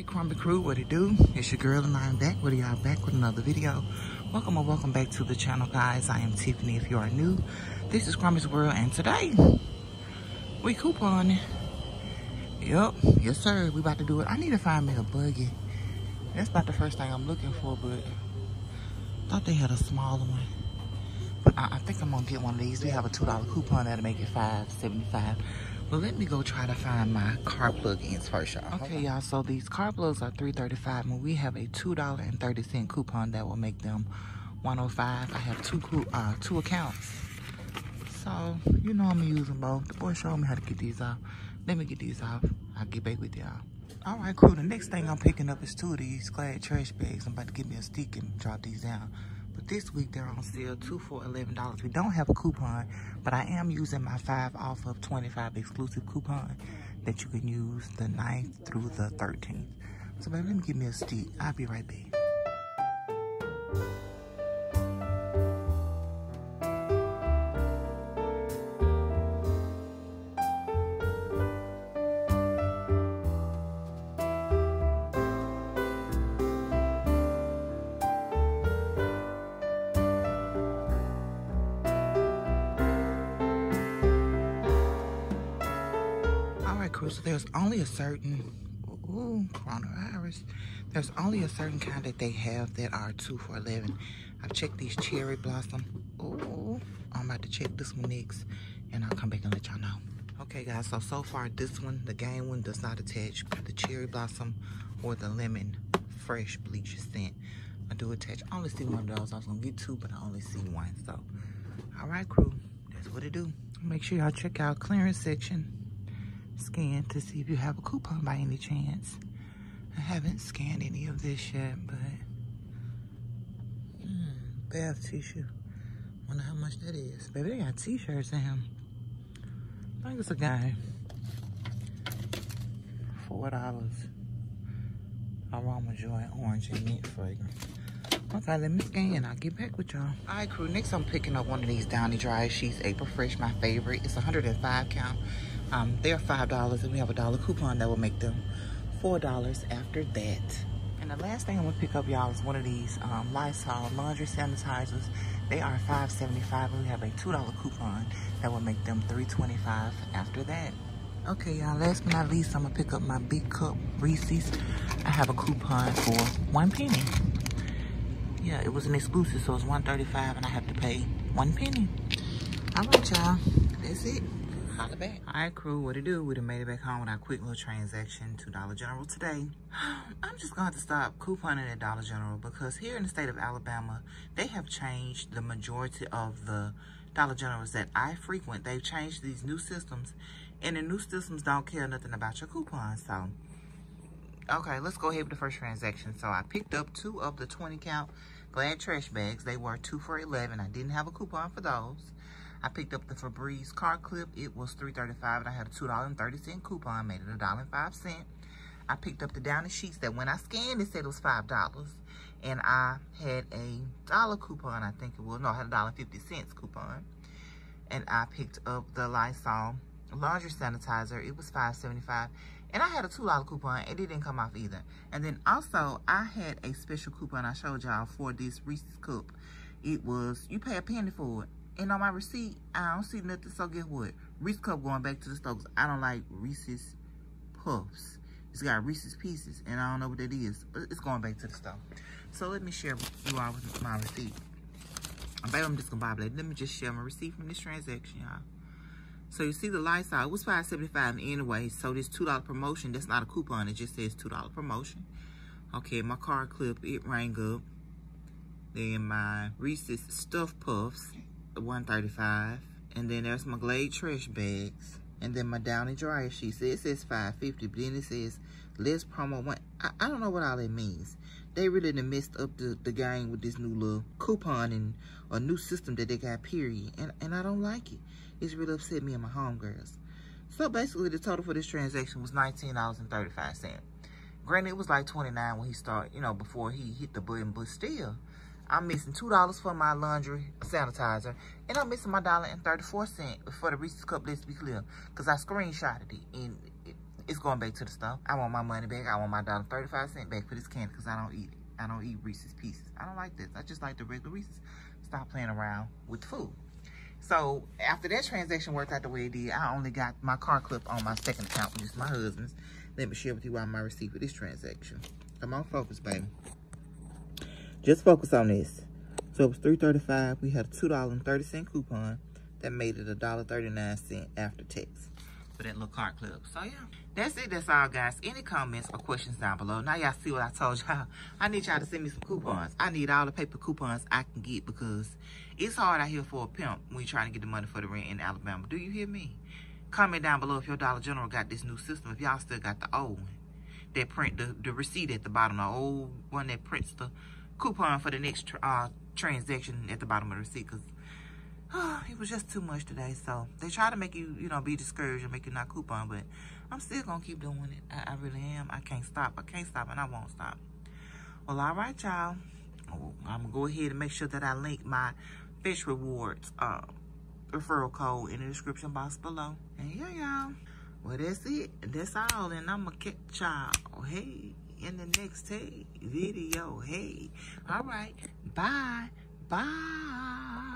right, Crombie Crew, what it do? It's your girl and I'm back with y'all back with another video. Welcome or welcome back to the channel, guys. I am Tiffany if you are new. This is Crombie's World and today, we coupon. Yep, yes sir, we about to do it. I need to find me a buggy. That's about the first thing I'm looking for, but thought they had a smaller one. But I, I think I'm gonna get one of these. We have a $2 coupon that'll make it $5.75. But let me go try to find my car plug-ins first, y'all. Okay, y'all, so these car plugs are $3.35 and we have a $2.30 coupon that will make them 105 I have two uh, two accounts. So, you know I'm using both. The boy showed me how to get these off. Let me get these off. I'll get back with y'all. All right, crew, the next thing I'm picking up is two of these Glad trash bags. I'm about to give me a stick and drop these down. But this week they're on sale, two for $11. We don't have a coupon, but I am using my five off of 25 exclusive coupon that you can use the 9th through the 13th. So baby, let me give me a stick. I'll be right back. So there's only a certain, ooh, coronavirus. There's only a certain kind that they have that are two for 11. I've checked these cherry blossom. Ooh, I'm about to check this one next and I'll come back and let y'all know. Okay guys, so so far this one, the Gain one does not attach the cherry blossom or the lemon fresh bleach scent. I do attach, I only see one of those. I was gonna get two, but I only see one. So, all right crew, that's what it do. Make sure y'all check out clearance section scan to see if you have a coupon by any chance. I haven't scanned any of this yet, but hmm, bath tissue. Wonder how much that is. Baby, they got t-shirts in him. I think it's a guy. Four dollars. Aroma Joy Orange and Mint Fragrance. Okay, let me scan. I'll get back with y'all. All right, crew. Next, I'm picking up one of these Downy Dry Sheets April Fresh, my favorite. It's 105 count. Um, they're $5 and we have a dollar coupon that will make them $4 after that. And the last thing I'm gonna pick up, y'all, is one of these um, Lysol laundry sanitizers. They are $5.75 and we have a $2 coupon that will make them $3.25 after that. Okay, y'all, last but not least, I'm gonna pick up my big cup Reese's. I have a coupon for one penny. Yeah, it was an exclusive, so it's 135 and I have to pay one penny. All right, y'all, that's it holla back. All right, crew, what it do? We done made it back home with our quick little transaction to Dollar General today. I'm just going to, to stop couponing at Dollar General because here in the state of Alabama, they have changed the majority of the Dollar Generals that I frequent. They've changed these new systems, and the new systems don't care nothing about your coupons. So, okay, let's go ahead with the first transaction. So, I picked up two of the 20 count Glad trash bags. They were two for 11. I didn't have a coupon for those. I picked up the Febreze car clip. It was $3.35 and I had a $2.30 coupon, made it $1.05. I picked up the Downy sheets that when I scanned, it said it was $5. And I had a dollar coupon, I think it was. No, I had a dollar fifty cents coupon. And I picked up the Lysol laundry sanitizer. It was $5.75. And I had a $2 coupon. It didn't come off either. And then also, I had a special coupon I showed y'all for this Reese's cup. It was, you pay a penny for it. And on my receipt, I don't see nothing. So guess what? Reese's Cup going back to the store I don't like Reese's Puffs. It's got Reese's Pieces, and I don't know what that is, but it's going back to the store. So let me share with you all with my receipt. Baby, I'm just gonna it. Let me just share my receipt from this transaction, y'all. So you see the Lysol, it was $5.75 anyway. So this $2 promotion, that's not a coupon. It just says $2 promotion. Okay, my car clip, it rang up. Then my Reese's Stuff Puffs, 135 and then there's my Glade trash bags and then my Downy dryer sheets. It says 550 but then it says less promo one. I, I don't know what all that means. They really done messed up the, the game with this new little coupon and a new system that they got, period. And, and I don't like it. It's really upset me and my homegirls. So basically, the total for this transaction was $19.35. Granted, it was like 29 when he started, you know, before he hit the button, but still, I'm missing $2 for my laundry sanitizer. And I'm missing my dollar and 34 cent for the Reese's Cup, let's be clear. Because I screenshotted it. And it, it's going back to the stuff. I want my money back. I want my dollar 35 cent back for this candy because I don't eat it. I don't eat Reese's Pieces. I don't like this. I just like the regular Reese's. Stop playing around with food. So after that transaction worked out the way it did, I only got my car clip on my second account, which is my husband's. Let me share with you why my receipt for this transaction. Come on, focus, baby. Just focus on this. So it was $3.35. We had a $2.30 coupon that made it $1.39 after tax for that little cart clip. So yeah, that's it. That's all, guys. Any comments or questions down below? Now y'all see what I told y'all. I need y'all to send me some coupons. I need all the paper coupons I can get because it's hard out here for a pimp when you're trying to get the money for the rent in Alabama. Do you hear me? Comment down below if your Dollar General got this new system. If y'all still got the old one. That print the, the receipt at the bottom. The old one that prints the coupon for the next uh, transaction at the bottom of the receipt. Because it was just too much today. So they try to make you, you know, be discouraged and make you not coupon. But I'm still going to keep doing it. I, I, really am. I can't stop. I can't stop and I won't stop. Well, all right, y'all. Oh, I'm going to go ahead and make sure that I link my Fetch Rewards uh, referral code in the description box below. And yeah, y'all. Well, that's it. That's all. And I'm going to catch y'all. Hey, in the next video. Hey. All right. Bye. Bye.